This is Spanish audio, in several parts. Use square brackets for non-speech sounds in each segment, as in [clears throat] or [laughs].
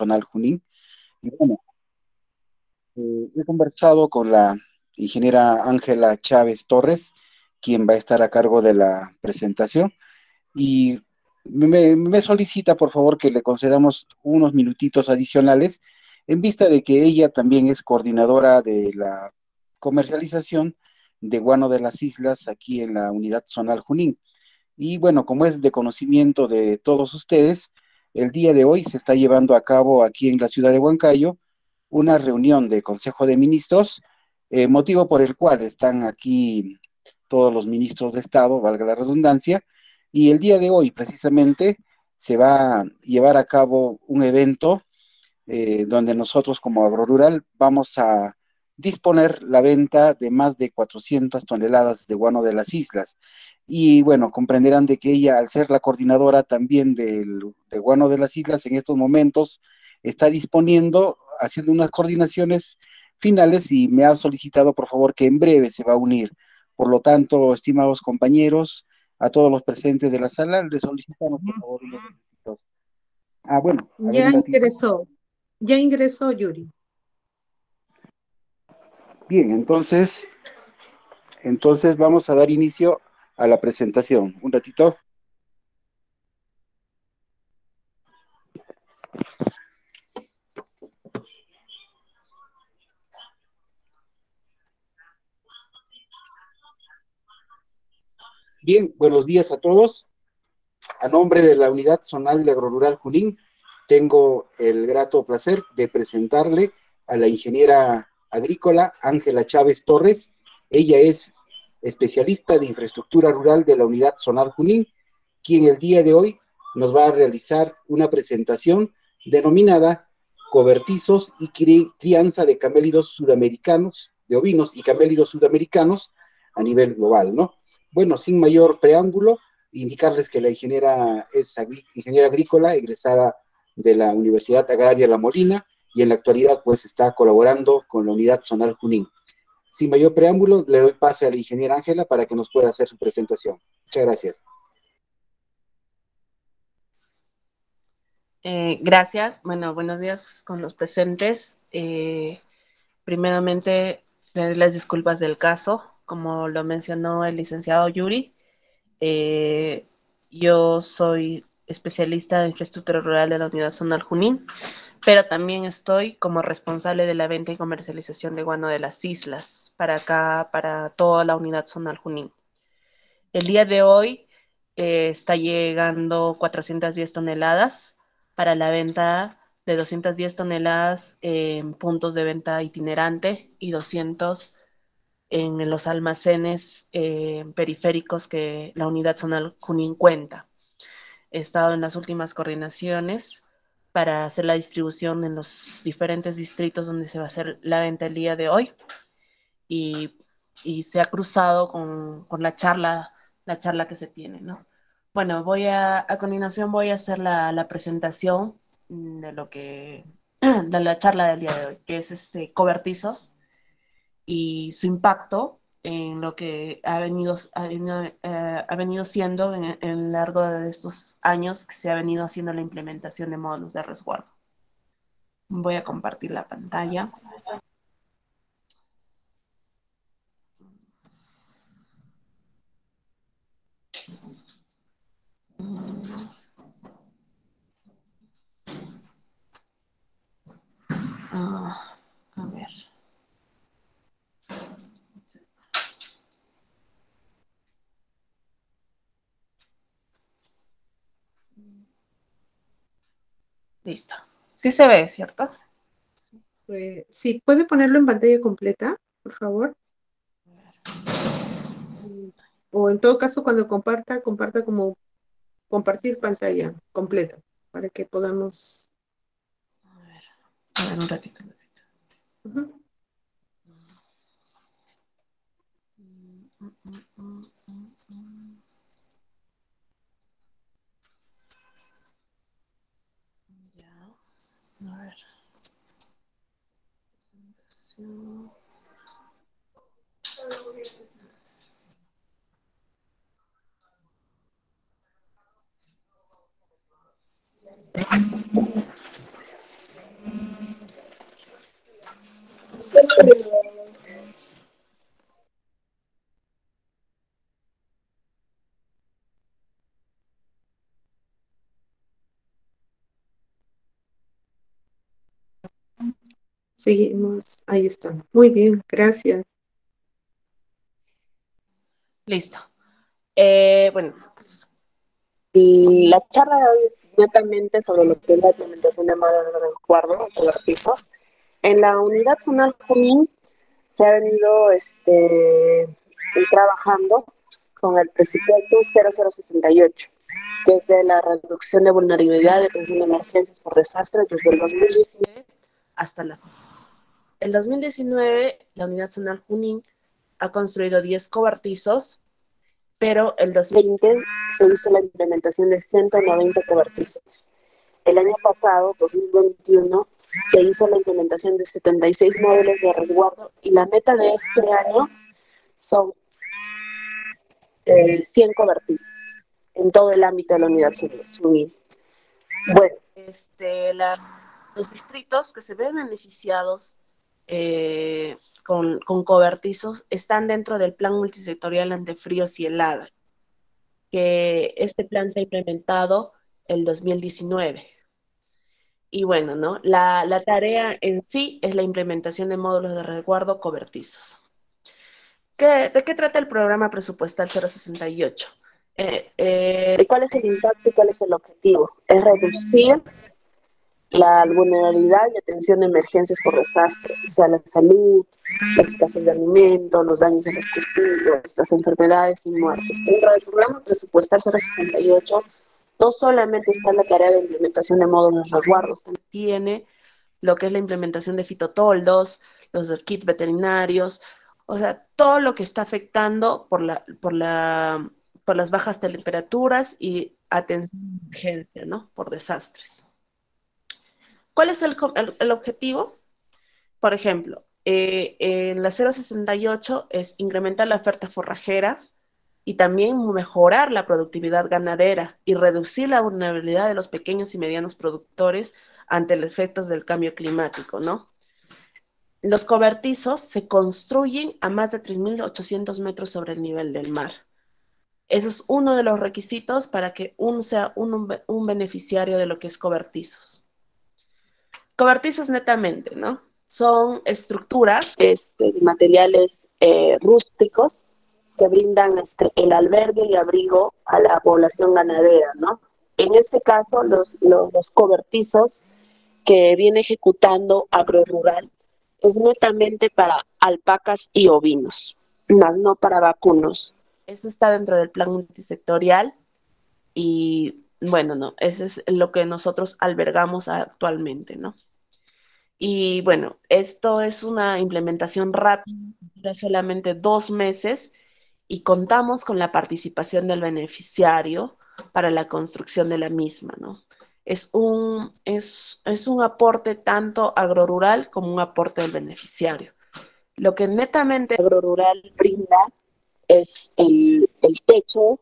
Zonal Junín. Eh, he conversado con la ingeniera Ángela Chávez Torres, quien va a estar a cargo de la presentación, y me, me, solicita, por favor, que le concedamos unos minutitos adicionales, en vista de que ella también es coordinadora de la comercialización de guano de las islas aquí en la unidad zonal Junín. Y bueno, como es de conocimiento de todos ustedes, el día de hoy se está llevando a cabo aquí en la ciudad de Huancayo una reunión de Consejo de Ministros, eh, motivo por el cual están aquí todos los ministros de Estado, valga la redundancia, y el día de hoy precisamente se va a llevar a cabo un evento eh, donde nosotros como agrorural vamos a disponer la venta de más de 400 toneladas de guano de las islas. Y bueno, comprenderán de que ella, al ser la coordinadora también del, de guano de las islas, en estos momentos está disponiendo, haciendo unas coordinaciones finales y me ha solicitado, por favor, que en breve se va a unir. Por lo tanto, estimados compañeros, a todos los presentes de la sala, les solicitamos, por favor, unos minutitos. Ah, bueno. Ya ingresó, ya ingresó Yuri. Bien, entonces, entonces vamos a dar inicio a la presentación. Un ratito. Bien, buenos días a todos. A nombre de la Unidad Zonal de Agrorural Junín, tengo el grato placer de presentarle a la ingeniera agrícola Ángela Chávez Torres. Ella es especialista de infraestructura rural de la unidad Sonar Junín, quien el día de hoy nos va a realizar una presentación denominada Cobertizos y crianza de camélidos sudamericanos, de ovinos y camélidos sudamericanos a nivel global, ¿no? Bueno, sin mayor preámbulo, indicarles que la ingeniera es ingeniera agrícola egresada de la Universidad Agraria La Molina, y en la actualidad pues está colaborando con la unidad zonal Junín. Sin mayor preámbulo, le doy pase a la ingeniera Ángela para que nos pueda hacer su presentación. Muchas gracias. Eh, gracias. Bueno, buenos días con los presentes. Eh, primeramente, pedir las disculpas del caso, como lo mencionó el licenciado Yuri. Eh, yo soy especialista en infraestructura rural de la Unidad Zonal Junín pero también estoy como responsable de la venta y comercialización de guano de las islas para acá, para toda la unidad zonal Junín. El día de hoy eh, está llegando 410 toneladas para la venta de 210 toneladas en puntos de venta itinerante y 200 en los almacenes eh, periféricos que la unidad zonal Junín cuenta. He estado en las últimas coordinaciones para hacer la distribución en los diferentes distritos donde se va a hacer la venta el día de hoy. Y, y se ha cruzado con, con, la charla, la charla que se tiene, ¿no? Bueno, voy a, a continuación voy a hacer la, la presentación de lo que, [clears throat] de la charla del día de hoy, que es este cobertizos y su impacto en lo que ha venido, ha venido, eh, ha venido siendo en, el largo de estos años que se ha venido haciendo la implementación de módulos de resguardo. Voy a compartir la pantalla. Ah, a ver. Listo. Sí se ve, ¿cierto? Pues, sí, puede ponerlo en pantalla completa, por favor. O en todo caso, cuando comparta, comparta como compartir pantalla completa para que podamos. A ver, a ver un ratito, un ratito. A ver. Presentación. Seguimos, ahí está. Muy bien, gracias. Listo. Eh, bueno, la charla de hoy es netamente sobre lo que es la implementación de modelos de resguardo de los pisos. En la unidad zonal Junín se ha venido este, trabajando con el presupuesto 0068, que es de la reducción de vulnerabilidad de atención de emergencias por desastres desde el 2019 hasta la. En 2019, la unidad zonal Junín ha construido 10 cobertizos pero el 2020 se hizo la implementación de 190 cobertizos. El año pasado, 2021, se hizo la implementación de 76 módulos de resguardo y la meta de este año son 100 eh, cobertizos en todo el ámbito de la unidad civil. Bueno, este, los distritos que se ven beneficiados eh, con, cobertizos están dentro del plan multisectorial ante fríos y heladas, que este plan se ha implementado el 2019. Y bueno, ¿no? La, tarea en sí es la implementación de módulos de resguardo cobertizos. ¿De qué trata el programa presupuestal 068? Eh, eh, ¿Cuál es el impacto y cuál es el objetivo? Es reducir la vulnerabilidad y atención de emergencias por desastres, o sea, la salud, las escasez de alimentos, los daños de los cultivos, las enfermedades y muertes. Dentro del programa presupuestal 068 no solamente está la tarea de implementación de módulos resguardos, también tiene lo que es la implementación de fitotoldos, los kits veterinarios, o sea, todo lo que está afectando por, la, por, la, por las bajas temperaturas y atención de emergencia, ¿no? Por desastres. ¿Cuál es el, objetivo? Por ejemplo, eh, en la 068 es incrementar la oferta forrajera y también mejorar la productividad ganadera y reducir la vulnerabilidad de los pequeños y medianos productores ante los efectos del cambio climático, ¿no? Los cobertizos se construyen a más de 3.800 metros sobre el nivel del mar. Eso es uno de los requisitos para que uno sea un beneficiario de lo que es cobertizos. Cobertizos netamente, ¿no? Son estructuras, este, materiales eh, rústicos que brindan este, el albergue y abrigo a la población ganadera, ¿no? En este caso, los, los, cobertizos que viene ejecutando AgroRural es netamente para alpacas y ovinos, más no para vacunos. Eso está dentro del plan multisectorial y bueno, no, eso es lo que nosotros albergamos actualmente, ¿no? Y bueno, esto es una implementación rápida, dura solamente dos meses y contamos con la participación del beneficiario para la construcción de la misma, ¿no? Es un, es, un aporte tanto agrorural como un aporte del beneficiario. Lo que netamente agrorural brinda es el, techo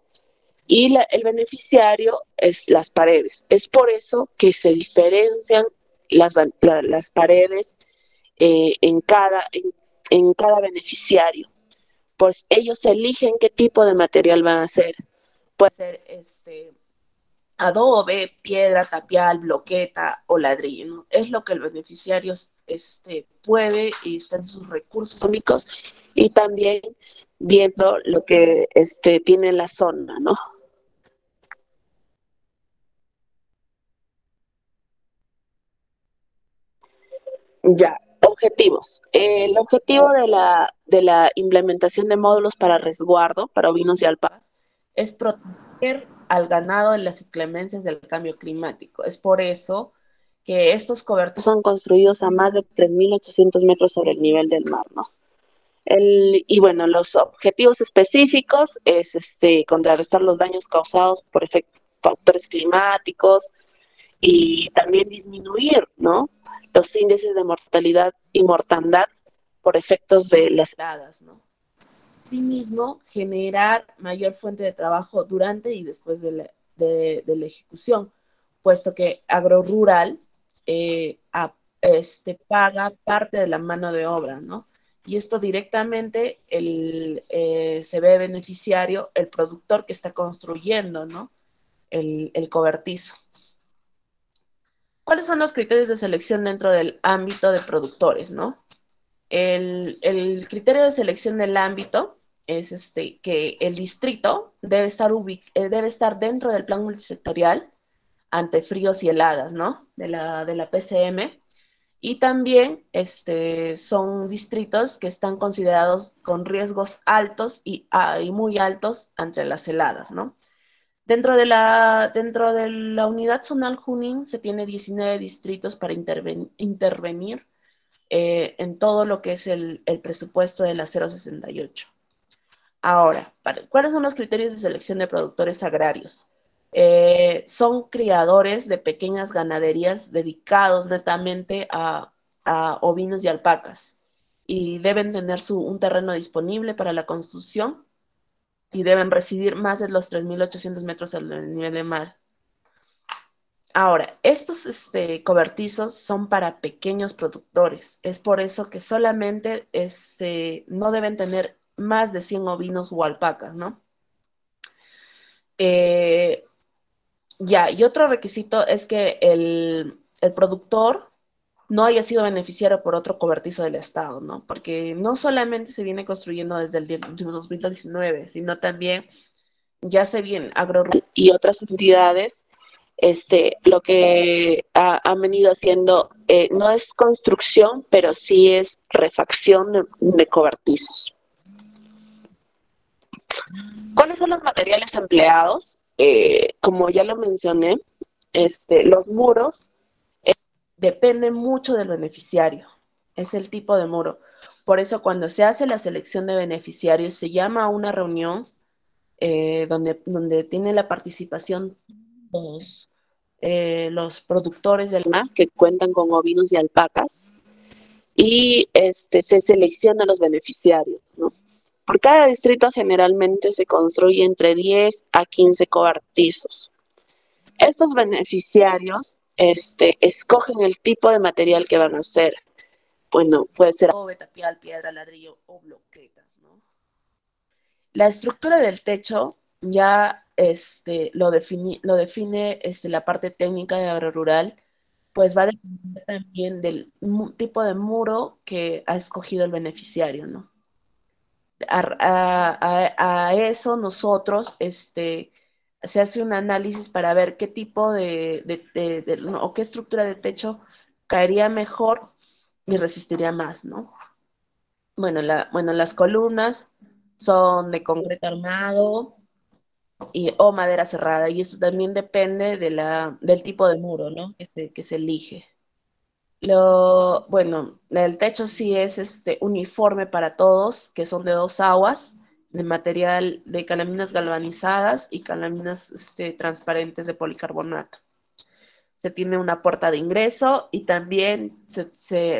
y el beneficiario es las paredes. Es por eso que se diferencian las, las paredes eh, en, cada, en, cada beneficiario. Pues ellos eligen qué tipo de material van a hacer. Puede ser este, adobe, piedra, tapial, bloqueta o ladrillo. Es lo que el beneficiario este, puede y está en sus recursos económicos y también viendo lo que este, tiene la zona, ¿no? Ya, objetivos. El objetivo de la, de la implementación de módulos para resguardo para ovinos y alpacas es proteger al ganado de las inclemencias del cambio climático. Es por eso que estos cobertos son construidos a más de 3.800 metros sobre el nivel del mar, ¿no? El, y bueno, los objetivos específicos es este, contrarrestar los daños causados por factores climáticos y también disminuir, ¿no? Los índices de mortalidad y mortandad por efectos de las heladas, ¿no? Asimismo, generar mayor fuente de trabajo durante y después de la, ejecución, puesto que AgroRural, eh, este, paga parte de la mano de obra, ¿no? Y esto directamente eh, se ve beneficiario el productor que está construyendo, ¿no? El cobertizo. ¿Cuáles son los criterios de selección dentro del ámbito de productores, no? El, criterio de selección del ámbito es este, que el distrito debe estar, eh, debe estar dentro del plan multisectorial ante fríos y heladas, ¿no? De la, de la PCM. Y también este, son distritos que están considerados con riesgos altos y, ah, muy altos ante las heladas, ¿no? Dentro de la, dentro de la unidad zonal Junín se tiene 19 distritos para intervenir eh, en todo lo que es el, el presupuesto de la 068. Ahora, ¿cuáles son los criterios de selección de productores agrarios? Eh, son criadores de pequeñas ganaderías dedicados netamente a, ovinos y alpacas y deben tener su, un terreno disponible para la construcción y deben residir más de los 3.800 metros del nivel de mar. Ahora, estos este, cobertizos son para pequeños productores. Es por eso que solamente este, no deben tener más de 100 ovinos o alpacas, ¿no? Eh, ya, y otro requisito es que el, productor no haya sido beneficiario por otro cobertizo del Estado, ¿no? Porque no solamente se viene construyendo desde el 2019, sino también ya se viene Agro y otras entidades, este, lo que han venido haciendo eh, no es construcción, pero sí es refacción de cobertizos. ¿Cuáles son los materiales empleados? Eh, como ya lo mencioné, este, los muros eh, dependen mucho del beneficiario. Es el tipo de muro. Por eso cuando se hace la selección de beneficiarios se llama a una reunión eh, donde, donde tiene la participación los, los productores del MA que cuentan con ovinos y alpacas y este, se selecciona los beneficiarios. Por cada distrito generalmente se construye entre 10 a 15 cobertizos. Estos beneficiarios este, escogen el tipo de material que van a hacer. Bueno, puede ser tapial, piedra, ladrillo o bloqueta. La estructura del techo ya este, lo, define, lo define este, la parte técnica de agro rural, pues va a depender también del tipo de muro que ha escogido el beneficiario, ¿no? a, eso nosotros este, se hace un análisis para ver qué tipo de, o qué estructura de techo caería mejor y resistiría más, ¿no? Bueno, bueno las columnas son de concreto armado y, o madera cerrada y esto también depende del tipo de muro, ¿no? que se elige. Lo, bueno, el techo sí es este, uniforme para todos, que son de dos aguas, de material de calaminas galvanizadas y calaminas este, transparentes de policarbonato. Se tiene una puerta de ingreso y también se,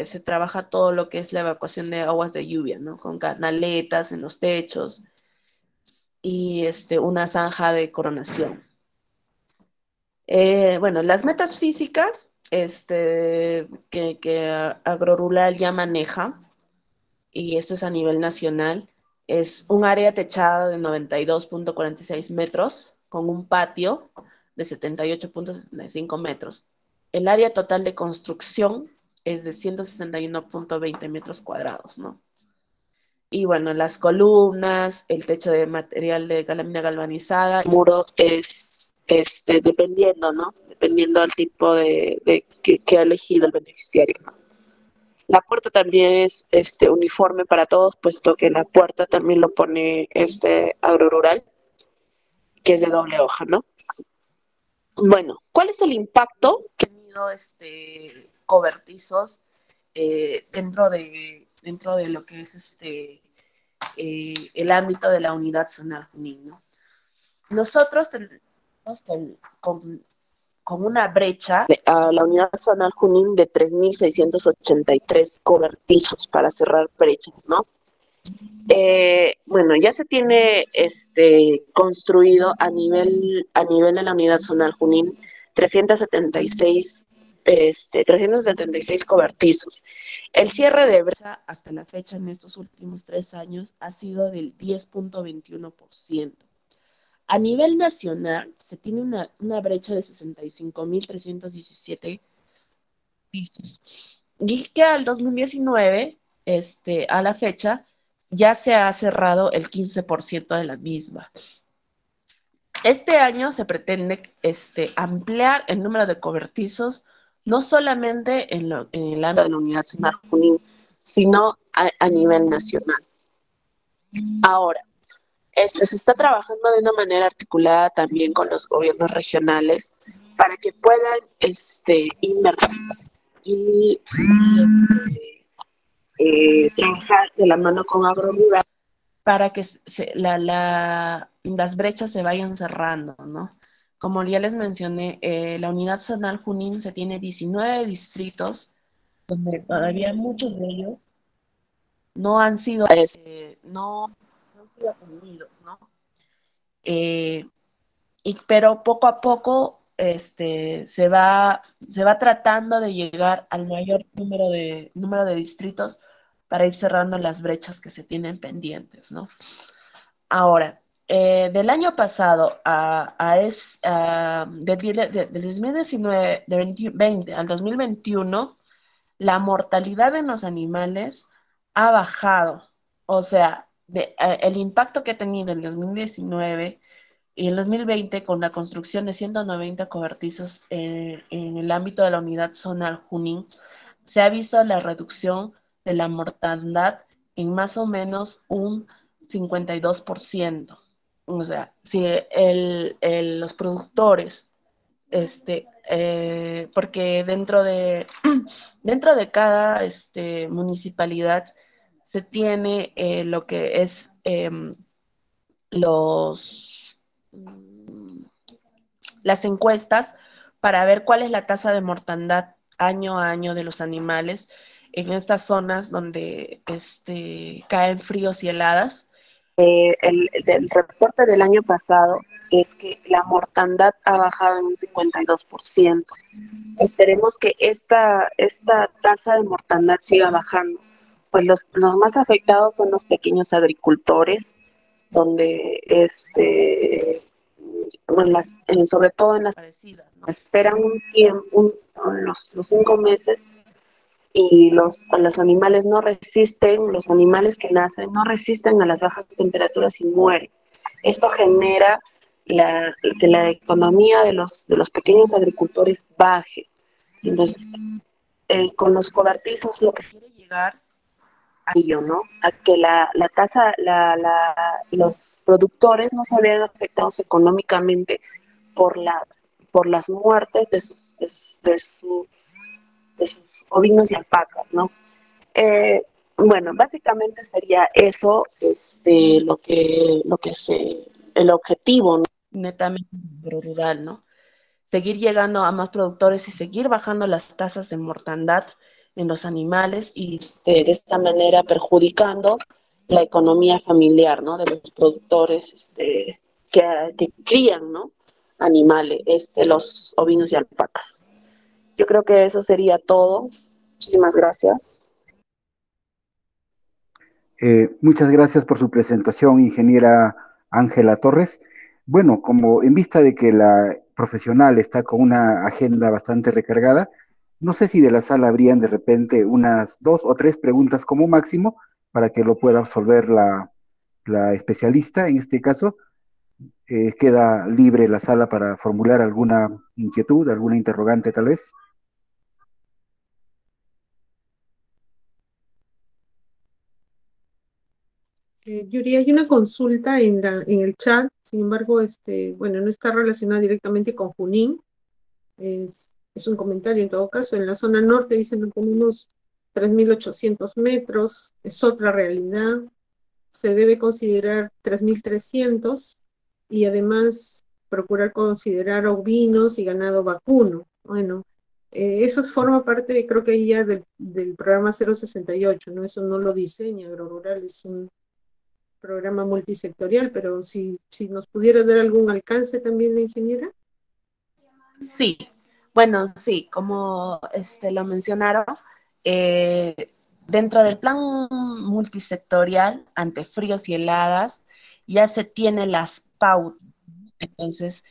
se, trabaja todo lo que es la evacuación de aguas de lluvia, ¿no? Con canaletas en los techos y este, una zanja de coronación. Eh, bueno, las metas físicas este, que, que AgroRural ya maneja, y esto es a nivel nacional, es un área techada de 92.46 metros con un patio de 78.75 metros. El área total de construcción es de 161.20 metros cuadrados, ¿no? Y bueno, las columnas, el techo de material de calamina galvanizada, el muro es, este, dependiendo, ¿no? dependiendo del tipo de, que, ha elegido el beneficiario. La puerta también es este, uniforme para todos, puesto que la puerta también lo pone este agrorural, que es de doble hoja, ¿no? Bueno, ¿cuál es el impacto que han tenido este, cobertizos eh, dentro, de, dentro de lo que es este, eh, el ámbito de la unidad zonal Junín, Nosotros tenemos con con una brecha a la unidad zonal Junín de 3.683 cobertizos para cerrar brechas, ¿no? Eh, bueno, ya se tiene este, construido a nivel, a nivel de la unidad zonal Junín 376 este, 376 cobertizos. El cierre de brecha hasta la fecha en estos últimos tres años ha sido del 10.21%. A nivel nacional se tiene una, una brecha de 65.317 pisos y que al 2019, este, a la fecha, ya se ha cerrado el 15% de la misma. Este año se pretende este, ampliar el número de cobertizos, no solamente en, el ámbito de la Unidad Sonar sino a, nivel nacional. Ahora, este, se está trabajando de una manera articulada también con los gobiernos regionales para que puedan este, invertir y eh, trabajar de la mano con AgroRural para que las brechas se vayan cerrando, ¿no? Como ya les mencioné, eh, la unidad zonal Junín se tiene 19 distritos, donde todavía muchos de ellos no han sido, eh, no, ¿no? y, pero poco a poco este, se, va, se va tratando de llegar al mayor número de, número de distritos para ir cerrando las brechas que se tienen pendientes, ¿no? Ahora, eh, del año pasado a, a es, del 2019, de 2020 al 2021, la mortalidad en los animales ha bajado. O sea, de, eh, el impacto que ha tenido en 2019 y en 2020, con la construcción de 190 cobertizos en, el ámbito de la unidad zonal Junín, se ha visto la reducción de la mortandad en más o menos un 52%. O sea, si los productores, este, eh, porque dentro de, [clears throat] dentro de cada este, municipalidad se tiene eh, lo que es em, los Mm, las encuestas para ver cuál es la tasa de mortandad año a año de los animales en estas zonas donde este, caen fríos y heladas. Eh, el, reporte del año pasado es que la mortandad ha bajado en un 52%. Esperemos que esta, esta tasa de mortandad siga bajando, pues los, los más afectados son los pequeños agricultores, donde este, las, sobre todo en las parecidas, esperan un tiempo, los, cinco meses y los, los animales no resisten, los animales que nacen no resisten a las bajas temperaturas y mueren. Esto genera la, que la economía de los, de los pequeños agricultores baje. Entonces, eh, con los cobertizos lo que quiere llegar ¿no? A que la, la tasa, la, la, los productores no se vean afectados económicamente por, la, por las muertes de sus, de, sus ovinos y alpacas, ¿no? Eh, bueno, básicamente sería eso, este, lo que, lo que se, el objetivo, netamente rural, ¿no? Seguir llegando a más productores y seguir bajando las tasas de mortandad en los animales y de esta manera perjudicando la economía familiar, ¿no? De los productores este, que, crían, ¿no? Animales, este, los ovinos y alpacas. Yo creo que eso sería todo. Muchísimas gracias. Eh, muchas gracias por su presentación, ingeniera Ángela Torres. Bueno, como en vista de que la profesional está con una agenda bastante recargada, no sé si de la sala habrían de repente unas dos o tres preguntas como máximo para que lo pueda resolver la, especialista. En este caso, eh, queda libre la sala para formular alguna inquietud, alguna interrogante tal vez. Eh, Yuri, hay una consulta en, la, en el chat, sin embargo, este, bueno, no está relacionada directamente con Junín. Es un comentario en todo caso, en la zona norte dicen que tenemos 3.800 metros, es otra realidad, se debe considerar 3.300 y además procurar considerar ovinos y ganado vacuno. Bueno, eh, eso forma parte, creo que ya del, del, programa 068, ¿no? Eso no lo diseña AgroRural, es un programa multisectorial, pero si, si nos pudiera dar algún alcance también la ingeniera. Sí, Bueno, sí, como este, lo mencionaron, eh, dentro del plan multisectorial ante fríos y heladas ya se tiene las pautas. Entonces,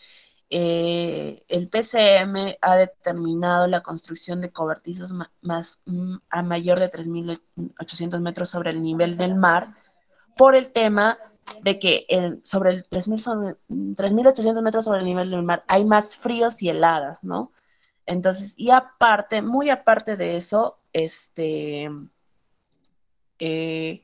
eh, el PCM ha determinado la construcción de cobertizos más, mm, a mayor de 3.800 metros sobre el nivel del mar por el tema de que sobre el 3.800 metros sobre el nivel del mar hay más fríos y heladas, ¿no? Entonces, y aparte, muy aparte de eso, este, eh,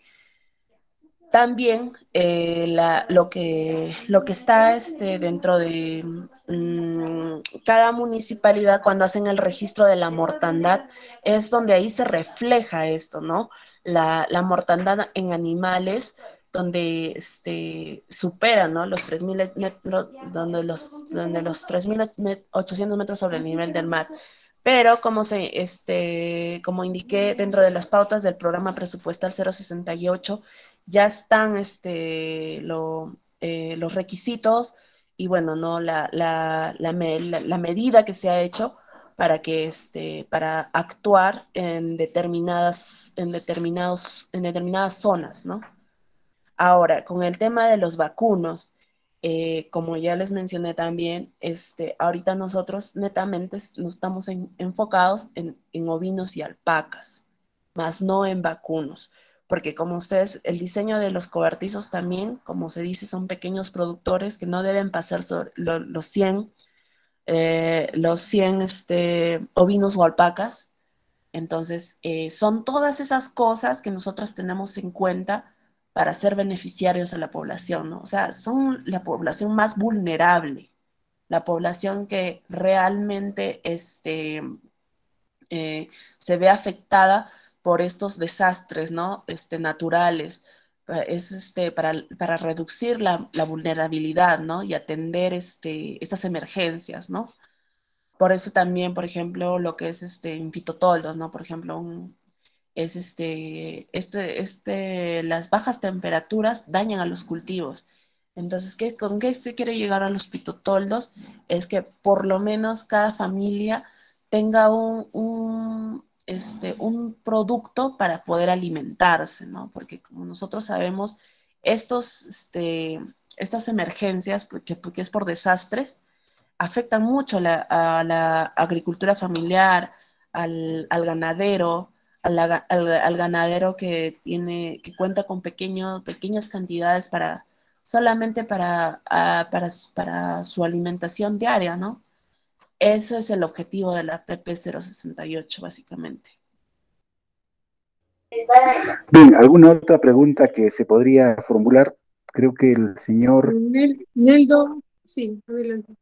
también eh, lo, que, lo que está este, dentro de mm, cada municipalidad cuando hacen el registro de la mortandad es donde ahí se refleja esto, ¿no? La, mortandad en animales donde este, supera ¿no? los 3.000 metros, donde los, donde los 3.800 metros sobre el nivel del mar pero como, se, este, como indiqué dentro de las pautas del programa presupuestal 068, ya están este, eh, los requisitos y bueno, ¿no? La, la, la, medida que se ha hecho para que este, para actuar en determinadas, en determinados, en determinadas zonas, ¿no? Ahora, con el tema de los vacunos, eh, como ya les mencioné también, este, ahorita nosotros netamente nos estamos enfocados en, en, ovinos y alpacas, más no en vacunos, porque como ustedes, el diseño de los cobertizos también, como se dice, son pequeños productores que no deben pasar los 100, eh, los 100 este, ovinos o alpacas. Entonces, eh, son todas esas cosas que nosotros tenemos en cuenta para ser beneficiarios de la población, ¿no? O sea, son la población más vulnerable, la población que realmente este, eh, se ve afectada por estos desastres, ¿no? Este, naturales. Es este, para, para reducir la, la, vulnerabilidad, ¿no? Y atender este, estas emergencias, ¿no? Por eso también, por ejemplo, lo que es este, fitotoldos, ¿no? Por ejemplo, un, es este, este, este, las bajas temperaturas dañan a los cultivos. Entonces, ¿qué, ¿con qué se quiere llegar a los pitotoldos? Es que por lo menos cada familia tenga un, este, un producto para poder alimentarse, ¿no? Porque como nosotros sabemos, estos, este, estas emergencias, porque, porque es por desastres, afectan mucho a la agricultura familiar, al, al ganadero, al, ganadero que tiene, que cuenta con pequeño, pequeñas cantidades para solamente para, para, para, su alimentación diaria, ¿no? Eso es el objetivo de la PP 068, básicamente. Bien, ¿alguna otra pregunta que se podría formular? Creo que el señor... Neldo, sí, adelante.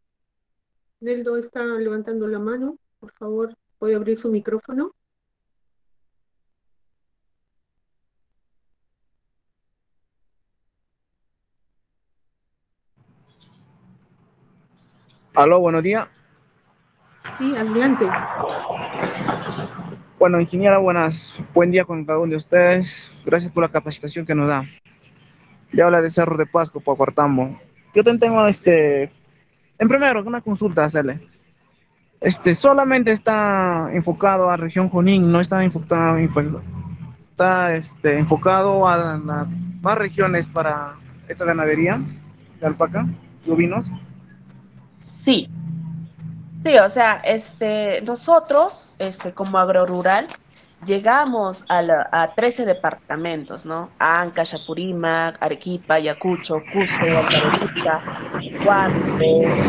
Neldo está levantando la mano, por favor, puede abrir su micrófono. Aló, buenos días. Sí, adelante. Bueno, ingeniera, buenas, buen día con cada uno de ustedes. Gracias por la capacitación que nos da. Le habla de Cerro de Pasco, por Cuartambo. Yo tengo, este, en primero, una consulta a hacerle. Este, solamente está enfocado a región Junín, no está enfocado, está este, enfocado a las más regiones para esta ganadería de alpaca y ovinos. Sí. Sí, o sea, este, nosotros, este, como agrorural, llegamos a, a 13 departamentos, ¿no? Anca, Chapurímac, Arequipa, Ayacucho, Cusco, Altaroquita, Huarte,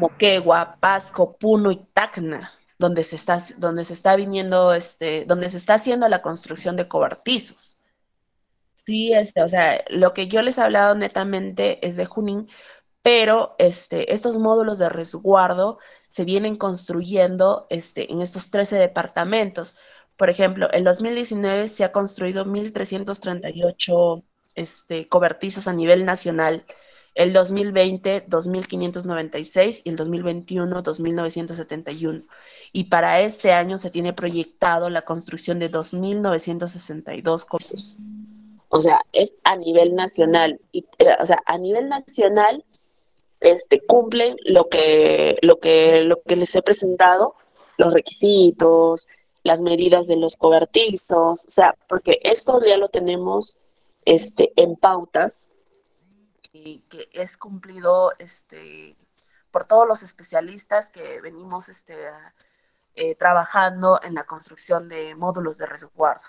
Moquegua, Pasco, Puno y Tacna, donde se está, donde se está viniendo, este, donde se está haciendo la construcción de cobertizos. Sí, este, o sea, lo que yo les he hablado netamente es de Junín, pero este, estos módulos de resguardo se vienen construyendo este, en estos 13 departamentos. Por ejemplo, en 2019 se ha construido 1.338 este, cobertizos a nivel nacional, el 2020 2.596 y el 2021 2.971. Y para este año se tiene proyectado la construcción de 2.962 cobertizos. O sea, es a nivel nacional. Eh, o sea, a nivel nacional este, cumplen lo que, lo, que, lo que les he presentado, los requisitos, las medidas de los cobertizos, o sea, porque esto ya lo tenemos este, en pautas y que es cumplido este, por todos los especialistas que venimos este, eh, trabajando en la construcción de módulos de resguardo.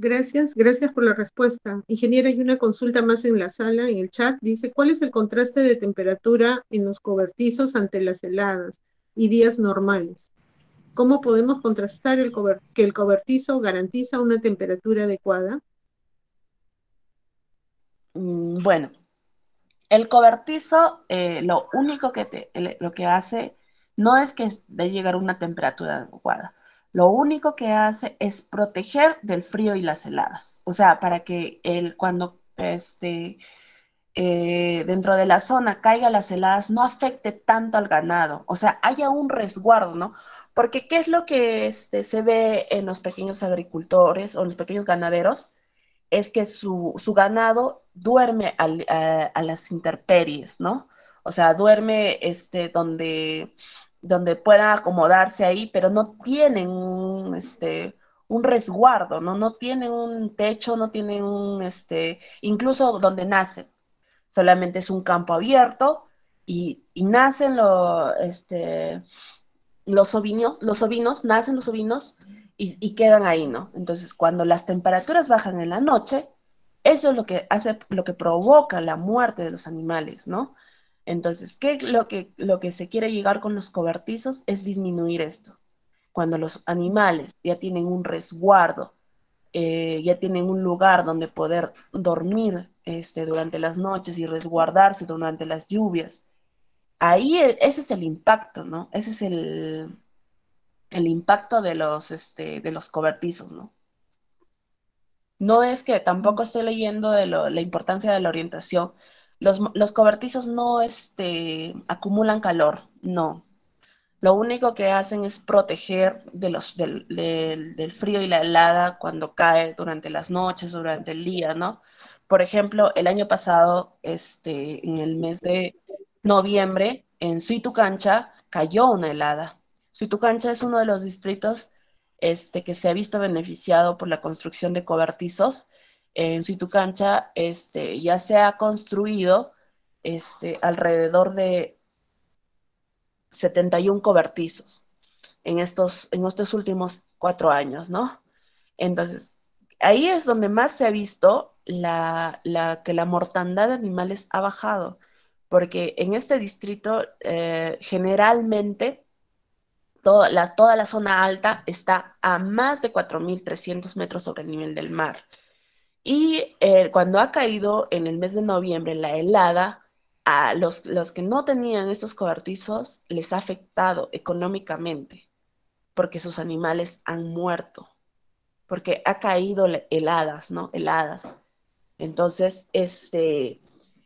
Gracias, gracias por la respuesta. Ingeniera, hay una consulta más en la sala, en el chat. Dice, ¿cuál es el contraste de temperatura en los cobertizos ante las heladas y días normales? ¿Cómo podemos contrastar el que el cobertizo garantiza una temperatura adecuada? Mm, bueno, el cobertizo eh, lo único que, te, lo que hace no es que de llegar a una temperatura adecuada lo único que hace es proteger del frío y las heladas. O sea, para que el, cuando este, eh, dentro de la zona caiga las heladas no afecte tanto al ganado. O sea, haya un resguardo, ¿no? Porque ¿qué es lo que este, se ve en los pequeños agricultores o los pequeños ganaderos? Es que su, ganado duerme a, las intemperies, ¿no? O sea, duerme este, donde donde puedan acomodarse ahí, pero no tienen un, este, un resguardo, ¿no? No tienen un techo, no tienen un, este, incluso donde nacen. Solamente es un campo abierto y, nacen lo, este, los ovinos, los ovinos, nacen los ovinos y, y, quedan ahí, ¿no? Entonces, cuando las temperaturas bajan en la noche, eso es lo que hace, lo que provoca la muerte de los animales, ¿no? Entonces, ¿qué lo que, lo que se quiere llegar con los cobertizos es disminuir esto? Cuando los animales ya tienen un resguardo, eh, ya tienen un lugar donde poder dormir este, durante las noches y resguardarse durante las lluvias, ahí e, ese es el impacto, ¿no? Ese es el, el impacto de los, este, de los cobertizos, ¿no? No es que tampoco estoy leyendo de la importancia de la orientación, los, cobertizos no este, acumulan calor, no. Lo único que hacen es proteger de los, del, del, frío y la helada cuando cae durante las noches, durante el día, ¿no? Por ejemplo, el año pasado, este, en el mes de noviembre, en Suitucancha cayó una helada. Suitucancha es uno de los distritos este, que se ha visto beneficiado por la construcción de cobertizos en Situcancha este, ya se ha construido este, alrededor de 71 cobertizos en estos, en estos últimos cuatro años, ¿no? Entonces, ahí es donde más se ha visto la, que la mortandad de animales ha bajado, porque en este distrito eh, generalmente la, toda la zona alta está a más de 4.300 metros sobre el nivel del mar. Y eh, cuando ha caído en el mes de noviembre la helada, a los, los que no tenían estos cobertizos les ha afectado económicamente, porque sus animales han muerto, porque ha caído heladas, ¿no? Heladas. Entonces, este,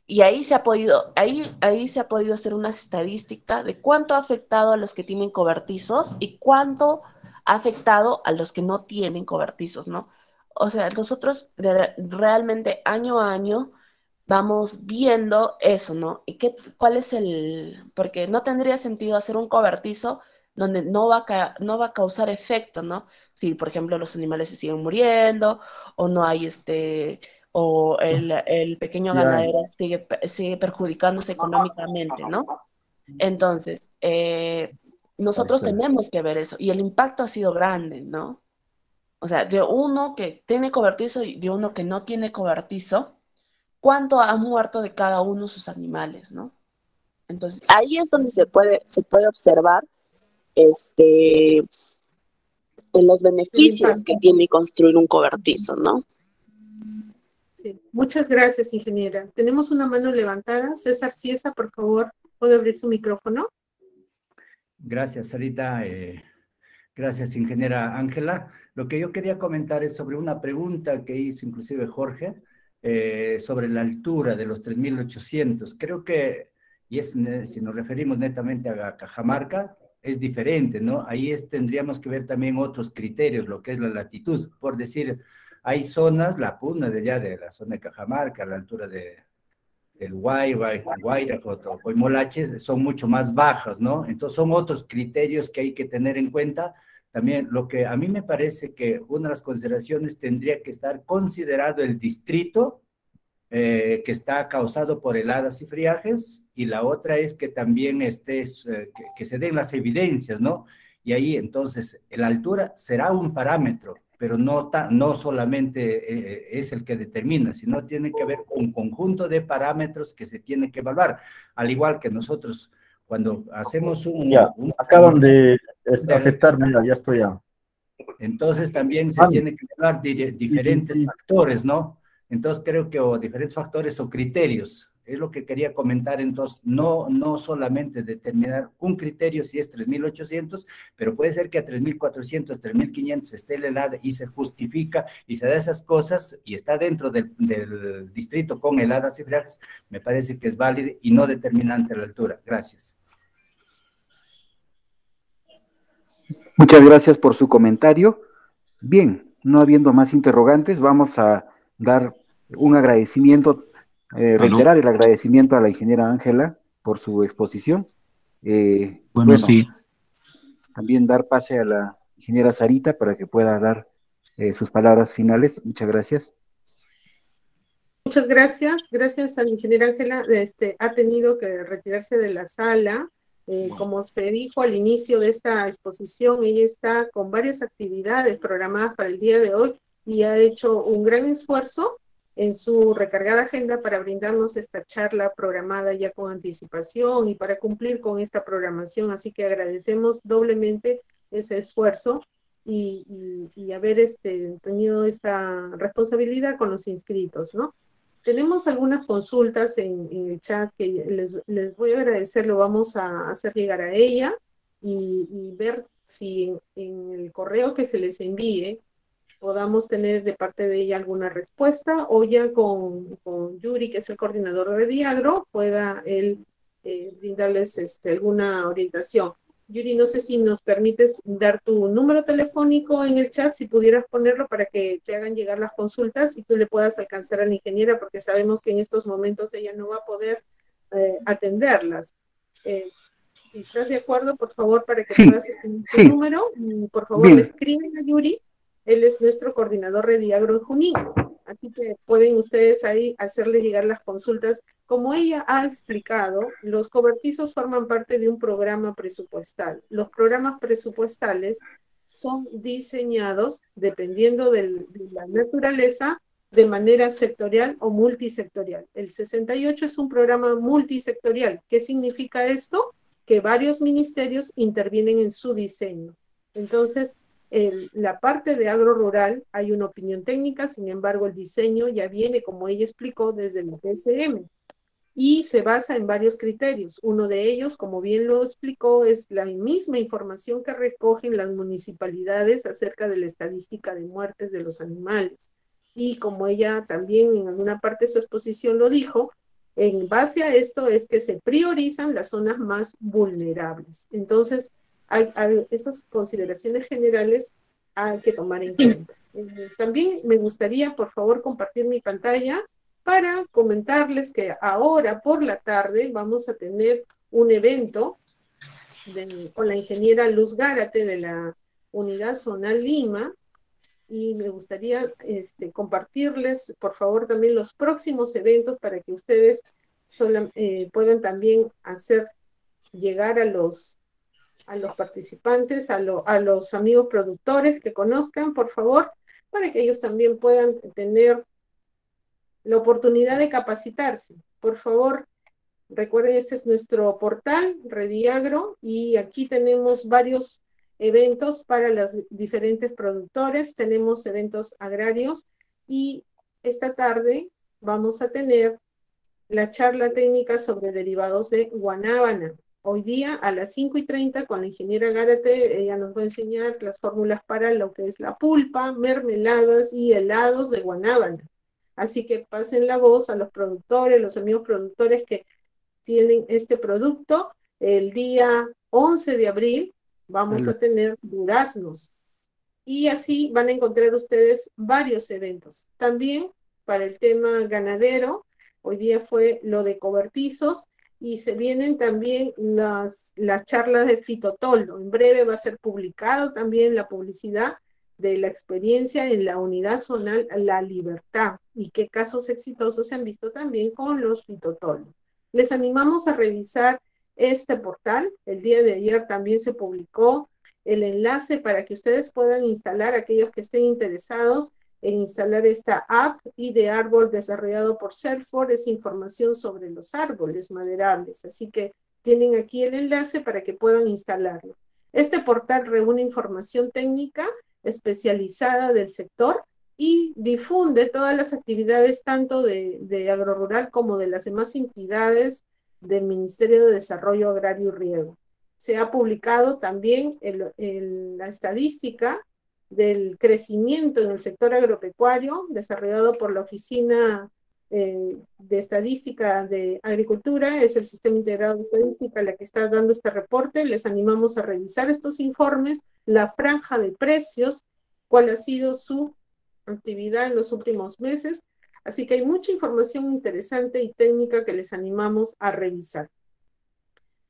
y ahí se ha podido, ahí, ahí se ha podido hacer una estadística de cuánto ha afectado a los que tienen cobertizos y cuánto ha afectado a los que no tienen cobertizos, ¿no? O sea, nosotros realmente año a año vamos viendo eso, ¿no? ¿Y qué, cuál es el...? Porque no tendría sentido hacer un cobertizo donde no va, a, no va a causar efecto, ¿no? Si, por ejemplo, los animales se siguen muriendo o no hay este... o el, pequeño ganadero sigue, sigue perjudicándose económicamente, ¿no? Entonces, eh, nosotros tenemos que ver eso y el impacto ha sido grande, ¿no? O sea, de uno que tiene cobertizo y de uno que no tiene cobertizo, ¿cuánto ha muerto de cada uno sus animales, no? Entonces, ahí es donde se puede, se puede observar este, en los beneficios que tiene construir un cobertizo, ¿no? Sí. Muchas gracias, ingeniera. Tenemos una mano levantada. César Ciesa, por favor, ¿puede abrir su micrófono? Gracias, Sarita. Eh, gracias, ingeniera Ángela. Lo que yo quería comentar es sobre una pregunta que hizo inclusive Jorge eh, sobre la altura de los 3.800. Creo que, y es, si nos referimos netamente a Cajamarca, es diferente, ¿no? Ahí tendríamos que ver también otros criterios, lo que es la latitud. Por decir, hay zonas, la puna de allá de la zona de Cajamarca, a la altura de, del Guayra, Guayra o Molache, son mucho más bajas, ¿no? Entonces son otros criterios que hay que tener en cuenta. También lo que a mí me parece que una de las consideraciones tendría que estar considerado el distrito eh, que está causado por heladas y friajes, y la otra es que también estés, eh, que, se den las evidencias, ¿no? Y ahí entonces la altura será un parámetro, pero no, no solamente eh, es el que determina, sino tiene que haber un conjunto de parámetros que se tiene que evaluar, al igual que nosotros cuando hacemos un... Ya, acaban de aceptar, mira, ya estoy ya. Entonces también se tiene que evaluar diferentes factores, ¿no? Entonces creo que o diferentes factores o criterios, es lo que quería comentar, entonces no, no solamente determinar un criterio si es 3.800, pero puede ser que a 3.400, 3.500 esté el helada y se justifica y se da esas cosas y está dentro del, distrito con heladas y friajes, me parece que es válido y no determinante la altura. Gracias. Muchas gracias por su comentario. Bien, no habiendo más interrogantes, vamos a dar un agradecimiento, eh, reiterar el agradecimiento a la ingeniera Ángela por su exposición. Eh, bueno, sí. También dar pase a la ingeniera Sarita para que pueda dar eh, sus palabras finales. Muchas gracias. Muchas gracias. Gracias a la ingeniera Ángela. Este, ha tenido que retirarse de la sala. Como se dijo al inicio de esta exposición, ella está con varias actividades programadas para el día de hoy y ha hecho un gran esfuerzo en su recargada agenda para brindarnos esta charla programada ya con anticipación y para cumplir con esta programación. Así que agradecemos doblemente ese esfuerzo y, haber este, tenido esta responsabilidad con los inscritos, ¿no? Tenemos algunas consultas en, el chat que les, les, voy a agradecer, lo vamos a hacer llegar a ella y, ver si en el correo que se les envíe podamos tener de parte de ella alguna respuesta o ya con, con Yuri, que es el coordinador de Diagro, pueda él eh, brindarles este, alguna orientación. Yuri, no sé si nos permites dar tu número telefónico en el chat, si pudieras ponerlo para que te hagan llegar las consultas y tú le puedas alcanzar a la ingeniera, porque sabemos que en estos momentos ella no va a poder eh, atenderlas. Eh, si estás de acuerdo, por favor, para que puedas escribir tu número, y por favor, escriben a Yuri él es nuestro coordinador de Diagro en Junín. Así que pueden ustedes ahí hacerle llegar las consultas. Como ella ha explicado, los cobertizos forman parte de un programa presupuestal. Los programas presupuestales son diseñados dependiendo de la naturaleza de manera sectorial o multisectorial. El 68 es un programa multisectorial. ¿Qué significa esto? Que varios ministerios intervienen en su diseño. Entonces, la parte de agro rural hay una opinión técnica, sin embargo el diseño ya viene, como ella explicó, desde el PSM y se basa en varios criterios. Uno de ellos, como bien lo explicó, es la misma información que recogen las municipalidades acerca de la estadística de muertes de los animales. Y como ella también en alguna parte de su exposición lo dijo, en base a esto es que se priorizan las zonas más vulnerables. Entonces, hay, esas consideraciones generales hay que tomar en cuenta. Eh, también me gustaría, por favor, compartir mi pantalla para comentarles que ahora por la tarde vamos a tener un evento con la ingeniera Luz Gárate de la Unidad Zonal Lima y me gustaría este, compartirles, por favor, también los próximos eventos para que ustedes eh, puedan también hacer llegar a los a los participantes, a, los amigos productores que conozcan, por favor, para que ellos también puedan tener la oportunidad de capacitarse. Por favor, recuerden, este es nuestro portal, Rediagro, y aquí tenemos varios eventos para los diferentes productores, tenemos eventos agrarios y esta tarde vamos a tener la charla técnica sobre derivados de guanábana hoy día a las 5 y 30 con la ingeniera Gárate, ella nos va a enseñar las fórmulas para lo que es la pulpa, mermeladas y helados de guanábana. Así que pasen la voz a los productores, los amigos productores que tienen este producto. El día 11 de abril vamos a tener duraznos. y así van a encontrar ustedes varios eventos. También para el tema ganadero, hoy día fue lo de cobertizos y se vienen también las, las charlas de fitotolo. En breve va a ser publicado también la publicidad de la experiencia en la unidad zonal La Libertad y qué casos exitosos se han visto también con los fitotolos. Les animamos a revisar este portal. El día de ayer también se publicó el enlace para que ustedes puedan instalar, aquellos que estén interesados en instalar esta app y de árbol desarrollado por Salesforce, es información sobre los árboles maderables. Así que tienen aquí el enlace para que puedan instalarlo. Este portal reúne información técnica especializada del sector y difunde todas las actividades tanto de, de agrorural como de las demás entidades del Ministerio de Desarrollo Agrario y Riego se ha publicado también en, la estadística del crecimiento en el sector agropecuario desarrollado por la Oficina eh, de Estadística de Agricultura, es el Sistema Integrado de Estadística la que está dando este reporte. Les animamos a revisar estos informes, la franja de precios, cuál ha sido su actividad en los últimos meses. Así que hay mucha información interesante y técnica que les animamos a revisar.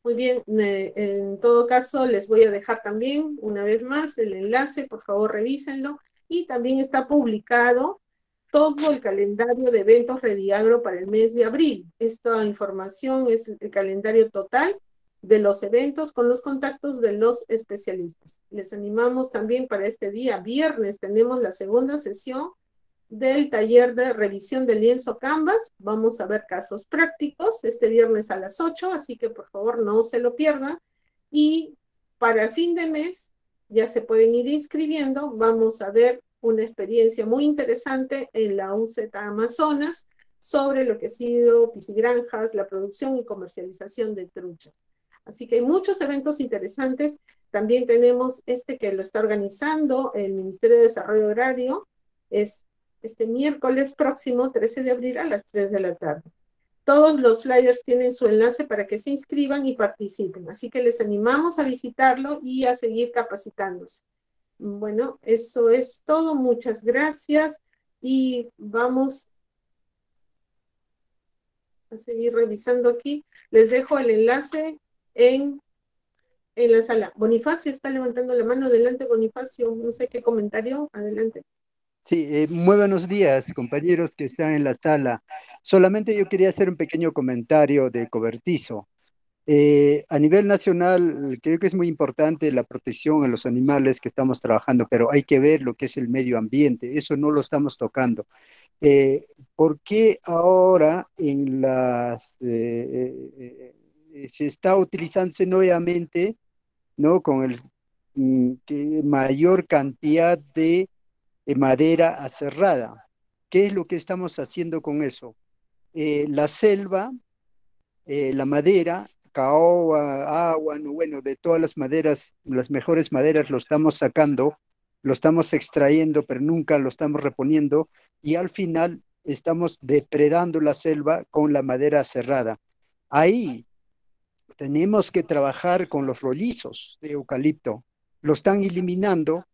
Muy bien, en todo caso les voy a dejar también una vez más el enlace, por favor revísenlo. Y también está publicado todo el calendario de eventos Rediagro para el mes de abril. Esta información es el calendario total de los eventos con los contactos de los especialistas. Les animamos también para este día, viernes, tenemos la segunda sesión del taller de revisión del lienzo Canvas. Vamos a ver casos prácticos este viernes a las 8, así que por favor no se lo pierdan. Y para el fin de mes ya se pueden ir inscribiendo. Vamos a ver una experiencia muy interesante en la UZ Amazonas sobre lo que ha sido piscigranjas, la producción y comercialización de truchas. Así que hay muchos eventos interesantes. También tenemos este que lo está organizando el Ministerio de Desarrollo Agrario, es este miércoles próximo, 13 de abril a las 3 de la tarde. Todos los flyers tienen su enlace para que se inscriban y participen, así que les animamos a visitarlo y a seguir capacitándose. Bueno, eso es todo. Muchas gracias y vamos a seguir revisando aquí. Les dejo el enlace en, en la sala. Bonifacio está levantando la mano. Adelante, Bonifacio. No sé qué comentario. Adelante. Sí, eh, muy buenos días, compañeros que están en la sala. Solamente yo quería hacer un pequeño comentario de cobertizo. Eh, a nivel nacional, creo que es muy importante la protección a los animales que estamos trabajando, pero hay que ver lo que es el medio ambiente, eso no lo estamos tocando. Eh, ¿Por qué ahora en las, se está utilizándose nuevamente, ¿no? Con el mm, mayor cantidad de madera aserrada. ¿Qué es lo que estamos haciendo con eso? Eh, la selva, eh, la madera, caoba, agua, bueno, de todas las maderas, las mejores maderas lo estamos sacando, lo estamos extrayendo, pero nunca lo estamos reponiendo y al final estamos depredando la selva con la madera cerrada. Ahí tenemos que trabajar con los rollizos de eucalipto. Lo están eliminando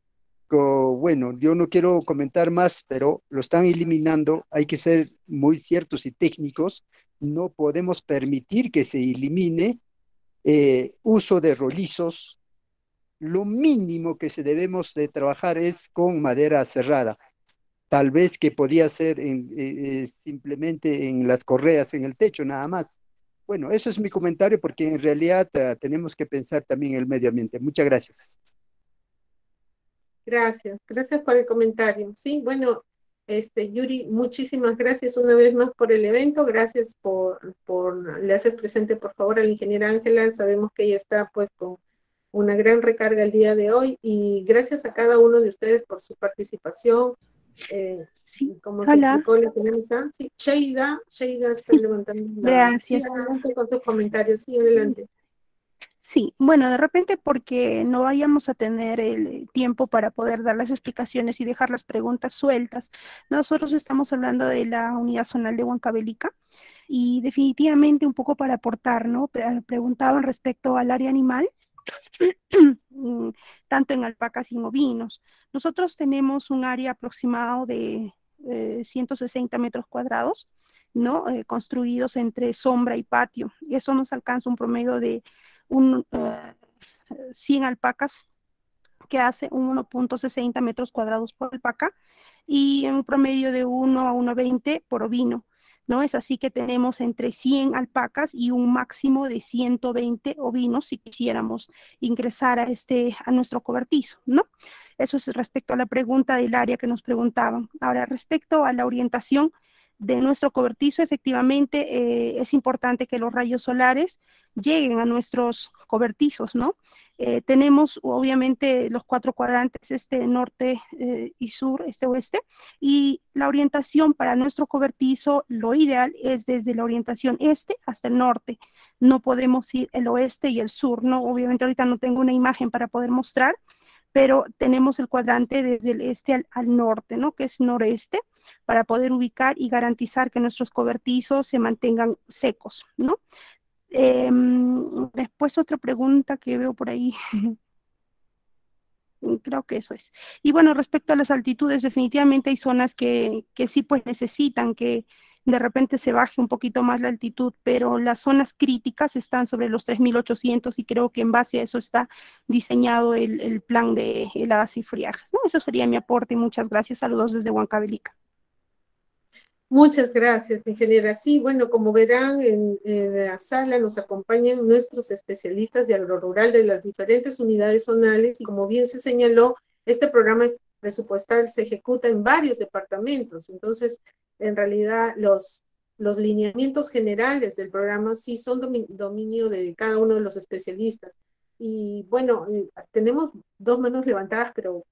bueno, yo no quiero comentar más, pero lo están eliminando, hay que ser muy ciertos y técnicos, no podemos permitir que se elimine eh, uso de rolizos, lo mínimo que se debemos de trabajar es con madera cerrada, tal vez que podía ser eh, eh, simplemente en las correas en el techo nada más. Bueno, eso es mi comentario porque en realidad ah, tenemos que pensar también en el medio ambiente. Muchas gracias. Gracias, gracias por el comentario. Sí, bueno, este, Yuri, muchísimas gracias una vez más por el evento, gracias por, por le haces presente por favor a la ingeniera Ángela, sabemos que ella está pues con una gran recarga el día de hoy y gracias a cada uno de ustedes por su participación. Eh, sí, como hola. Se sí, Sheida, Sheida está levantando Gracias. Sí, adelante con tus comentarios, sí, adelante. Sí, bueno, de repente porque no vayamos a tener el tiempo para poder dar las explicaciones y dejar las preguntas sueltas. Nosotros estamos hablando de la unidad zonal de Huancavelica y definitivamente un poco para aportar, ¿no? Preguntaban respecto al área animal [clears throat] mm, tanto en alpacas y ovinos. Nosotros tenemos un área aproximado de 160 eh, metros cuadrados, ¿no? Eh, construidos entre sombra y patio. Y eso nos alcanza un promedio de un, 100 alpacas que hace 1.60 metros cuadrados por alpaca y un promedio de 1 a 1.20 por ovino. ¿no? Es así que tenemos entre 100 alpacas y un máximo de 120 ovinos si quisiéramos ingresar a, este, a nuestro cobertizo, ¿no? Eso es respecto a la pregunta del área que nos preguntaban. Ahora, respecto a la orientación, de nuestro cobertizo, efectivamente eh, es importante que los rayos solares lleguen a nuestros cobertizos, ¿no? Eh, tenemos obviamente los cuatro cuadrantes, este norte eh, y sur, este oeste, y la orientación para nuestro cobertizo, lo ideal es desde la orientación este hasta el norte. No podemos ir el oeste y el sur, ¿no? Obviamente ahorita no tengo una imagen para poder mostrar, pero tenemos el cuadrante desde el este al, norte, ¿no? Que es noreste, para poder ubicar y garantizar que nuestros cobertizos se mantengan secos, ¿no? Em, después otra pregunta que veo por ahí. [laughs] Creo que eso es. Y bueno, respecto a las altitudes, definitivamente hay zonas que, que sí pues necesitan que de repente se baje un poquito más la altitud, pero las zonas críticas están sobre los 3.800 y creo que en base a eso está diseñado el, plan de heladas y friajes. ¿no? Eso sería mi aporte muchas gracias. Saludos desde Huancavelica. Muchas gracias, ingeniera. Sí, bueno, como verán, en, la sala nos acompañan nuestros especialistas de agrorural de las diferentes unidades zonales y como bien se señaló, este programa presupuestal se ejecuta en varios departamentos. Entonces, en realidad los, los lineamientos generales del programa sí son dominio de cada uno de los especialistas. Y bueno, eh, tenemos dos manos levantadas, pero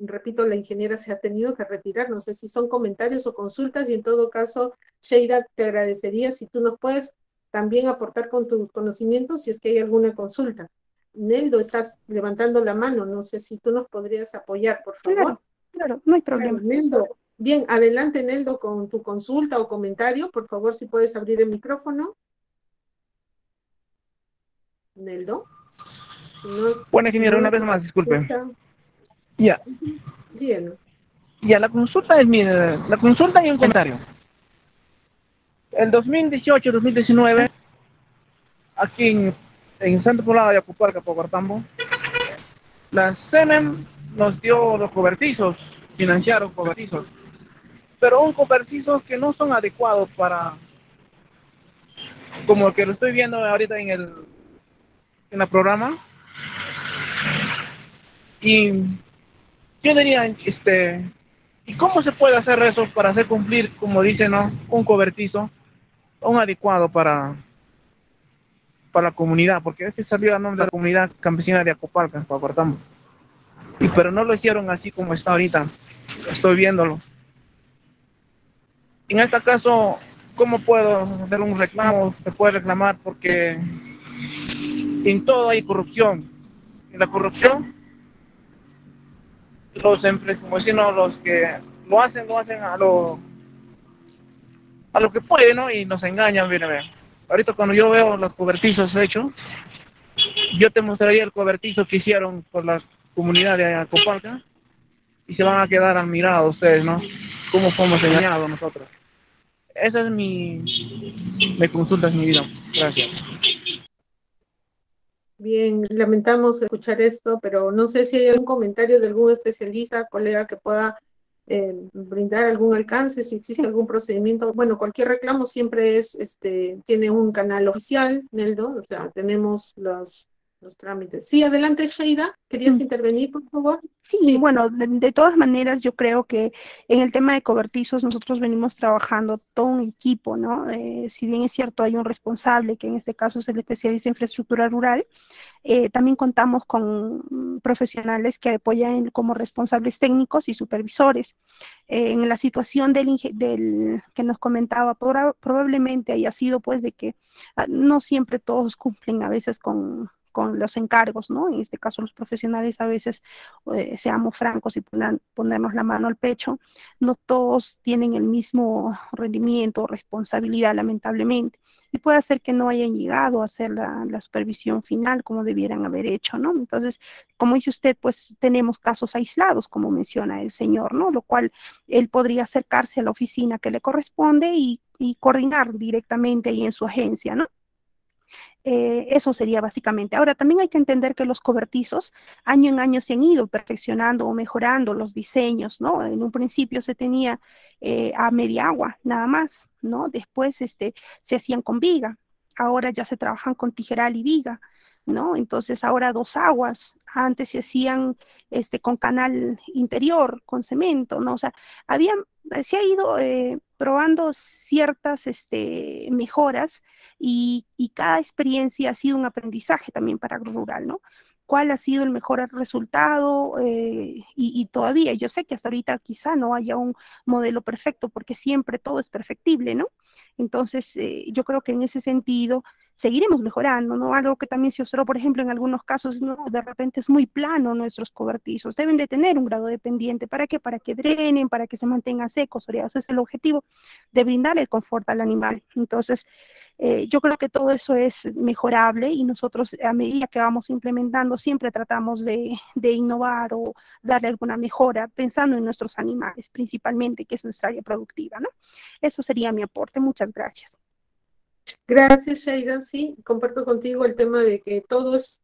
repito, la ingeniera se ha tenido que retirar. No sé si son comentarios o consultas y en todo caso, Sheida, te agradecería si tú nos puedes también aportar con tus conocimientos si es que hay alguna consulta. Neldo, estás levantando la mano, no sé si tú nos podrías apoyar, por favor. Claro, claro no hay problema. Neldo, Bien, adelante Neldo con tu consulta o comentario. Por favor, si puedes abrir el micrófono. Neldo. bueno, ingeniero, una vez más, disculpe. Ya. Bien. Ya, la consulta es mi, la consulta y un comentario. El 2018-2019, aquí en, en Santa Poblada de Acuparca, Pocartambo, la CEMEM nos dio los cobertizos, financiaron cobertizos pero un cobertizos que no son adecuados para como que lo estoy viendo ahorita en el en el programa. Y yo diría este y cómo se puede hacer eso para hacer cumplir como dice no un cobertizo un adecuado para para la comunidad porque este salió a nombre de la comunidad campesina de Acopalca para y pero no lo hicieron así como está ahorita. Estoy viéndolo en este caso, ¿cómo puedo hacer un reclamo? Se puede reclamar porque en todo hay corrupción. En la corrupción, los empresarios, como decimos, los que lo hacen, lo hacen a lo, a lo que pueden, ¿no? Y nos engañan, ver. Ahorita cuando yo veo los cobertizos hechos, yo te mostraría el cobertizo que hicieron por la comunidad de Acopalca y se van a quedar admirados ustedes, ¿no? Cómo fuimos engañados nosotros esa es mi, me consulta mi vida. Gracias. Bien, lamentamos escuchar esto, pero no sé si hay algún comentario de algún especialista, colega que pueda eh, brindar algún alcance, si existe algún procedimiento. Bueno, cualquier reclamo siempre es, este, tiene un canal oficial, Neldo, o sea, tenemos los los trámites. Sí, adelante, Sheida. ¿Querías mm. intervenir, por favor? Sí, bueno, de, todas maneras, yo creo que en el tema de cobertizos nosotros venimos trabajando todo un equipo, ¿no? Eh, si bien es cierto, hay un responsable, que en este caso es el especialista en infraestructura rural, eh, también contamos con profesionales que apoyan como responsables técnicos y supervisores. Eh, en la situación del, del que nos comentaba, probablemente haya sido pues de que ah, no siempre todos cumplen a veces con con los encargos, ¿no? En este caso los profesionales a veces, eh, seamos francos y ponernos la mano al pecho, no todos tienen el mismo rendimiento o responsabilidad, lamentablemente y puede hacer que no hayan llegado a hacer la, la, supervisión final como debieran haber hecho, ¿no? Entonces, como dice usted, pues tenemos casos aislados, como menciona el señor, ¿no? Lo cual él podría acercarse a la oficina que le corresponde y, y coordinar directamente ahí en su agencia, ¿no? Eh, eso sería básicamente. Ahora, también hay que entender que los cobertizos año en año se han ido perfeccionando o mejorando los diseños, ¿no? En un principio se tenía eh, a media agua, nada más, ¿no? Después este, se hacían con viga, ahora ya se trabajan con tijeral y viga. ¿no? Entonces ahora dos aguas, antes se hacían este, con canal interior, con cemento, ¿no? O sea, había, se ha ido eh, probando ciertas este, mejoras y, y, cada experiencia ha sido un aprendizaje también para Rural, ¿no? ¿Cuál ha sido el mejor resultado? Eh, y, y, todavía, yo sé que hasta ahorita quizá no haya un modelo perfecto porque siempre todo es perfectible, ¿no? Entonces, eh, yo creo que en ese sentido seguiremos mejorando, ¿no? Algo que también se observó, por ejemplo, en algunos casos, ¿no? De repente es muy plano nuestros cobertizos, deben de tener un grado de pendiente, ¿para qué? Para que drenen, para que se mantengan secos, ese es el objetivo de brindar el confort al animal. Entonces, eh, yo creo que todo eso es mejorable y nosotros a medida que vamos implementando siempre tratamos de, de innovar o darle alguna mejora pensando en nuestros animales principalmente, que es nuestra área productiva, ¿no? Eso sería mi aporte. Muchas gracias. Gracias, Sheida. Sí, comparto contigo el tema de que todo es,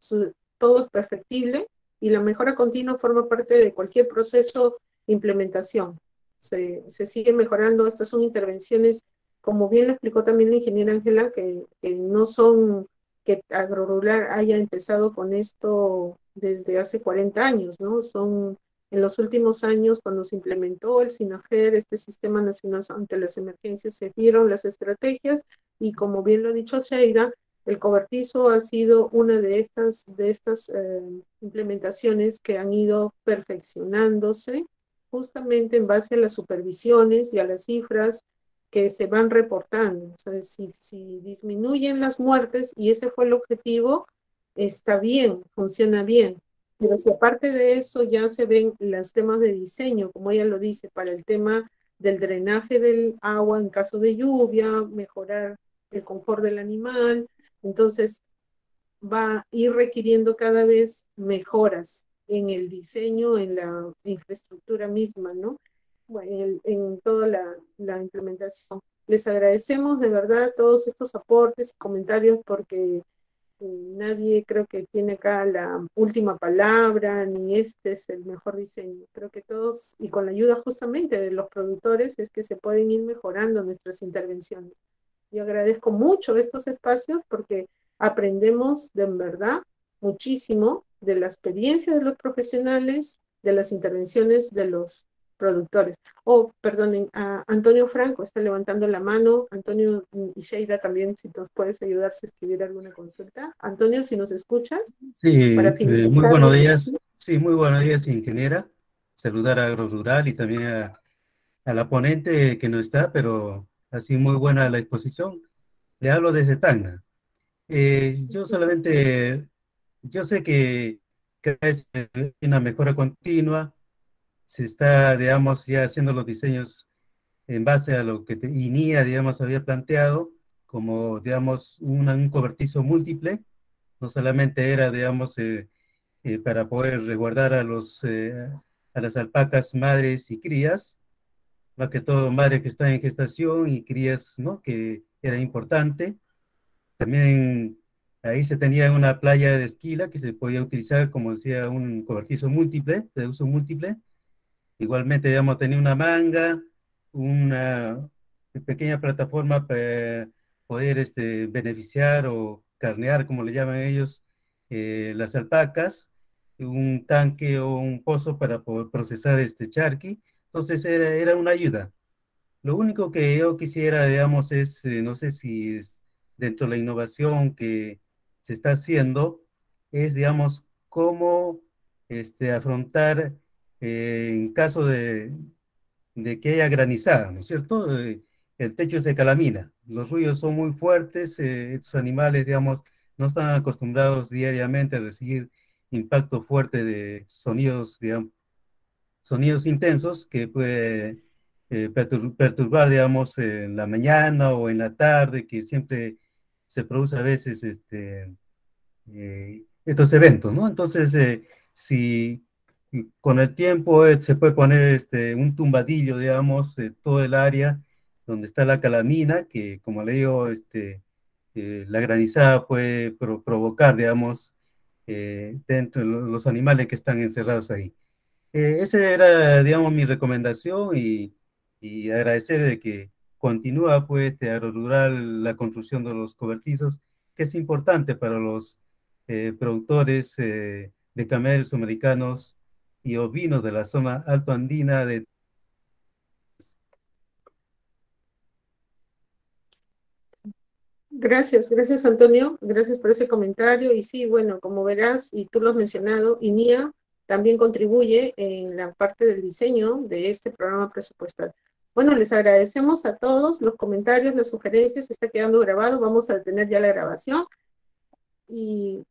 todo es perfectible y la mejora continua forma parte de cualquier proceso de implementación. Se, se sigue mejorando. Estas son intervenciones, como bien lo explicó también la ingeniera Ángela, que, que no son que Agrorural haya empezado con esto desde hace 40 años, ¿no? Son en los últimos años, cuando se implementó el SINAGER, este Sistema Nacional ante las Emergencias, se vieron las estrategias y como bien lo ha dicho Sheida, el cobertizo ha sido una de estas, de estas eh, implementaciones que han ido perfeccionándose justamente en base a las supervisiones y a las cifras que se van reportando. Si, si disminuyen las muertes y ese fue el objetivo, está bien, funciona bien. Pero si aparte de eso ya se ven los temas de diseño, como ella lo dice, para el tema del drenaje del agua en caso de lluvia, mejorar el confort del animal. Entonces, va a ir requiriendo cada vez mejoras en el diseño, en la infraestructura misma, ¿no? En, en toda la, la, implementación. Les agradecemos de verdad todos estos aportes y comentarios porque nadie creo que tiene acá la última palabra, ni este es el mejor diseño. Creo que todos, y con la ayuda justamente de los productores, es que se pueden ir mejorando nuestras intervenciones. Yo agradezco mucho estos espacios porque aprendemos de verdad muchísimo de la experiencia de los profesionales, de las intervenciones de los productores. Oh, perdonen, Antonio Franco está levantando la mano. Antonio y Sheida también, si nos puedes ayudar a escribir alguna consulta. Antonio, si nos escuchas. Sí, eh, muy buenos días. Sí, muy buenos días, ingeniera. Saludar a Agrorural y también a, a la ponente que no está, pero así muy buena la exposición. Le hablo desde Tacna. Eh, yo solamente, yo sé que, que, es una mejora continua, se está, digamos, ya haciendo los diseños en base a lo que INIA, digamos, había planteado, como, digamos, un cobertizo múltiple, no solamente era, digamos, eh, eh, para poder resguardar a, los, a las alpacas madres y crías, más que todo madre que está en gestación y crías, ¿no? Que era importante. También ahí se tenía una playa de esquila que se podía utilizar, como decía, un cobertizo múltiple, de uso múltiple. Igualmente, digamos, tenía una manga, una pequeña plataforma para poder este, beneficiar o carnear, como le llaman ellos, eh, las alpacas, un tanque o un pozo para poder procesar este charqui entonces era, era una ayuda. Lo único que yo quisiera, digamos, es, eh, no sé si es dentro de la innovación que se está haciendo, es, digamos, cómo este, afrontar eh, en caso de, de, que haya granizada, ¿no es cierto? Eh, el techo es de calamina, los ruidos son muy fuertes, estos animales, digamos, no están acostumbrados diariamente a recibir impacto fuerte de sonidos, digamos, sonidos intensos que puede eh, perturbar, digamos, en la mañana o en la tarde, que siempre se produce a veces este, eh, estos eventos, ¿no? Entonces, eh, si con el tiempo se puede poner este, un tumbadillo, digamos, de todo el área donde está la calamina, que como le este, la granizada puede provocar, digamos, dentro de los animales que están encerrados ahí. Eh, esa era, digamos, mi recomendación y, y agradecer de que continúa, pues, este agrorural la construcción de los cobertizos, que es importante para los eh, productores eh, de camellos americanos y ovinos de la zona alto andina de Gracias, gracias Antonio, gracias por ese comentario. Y sí, bueno, como verás, y tú lo has mencionado, INIA también contribuye en la parte del diseño de este programa presupuestal. Bueno, les agradecemos a todos los comentarios, las sugerencias, está quedando grabado, vamos a detener ya la grabación. Y